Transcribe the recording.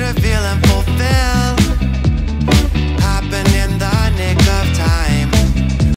reveal and fulfill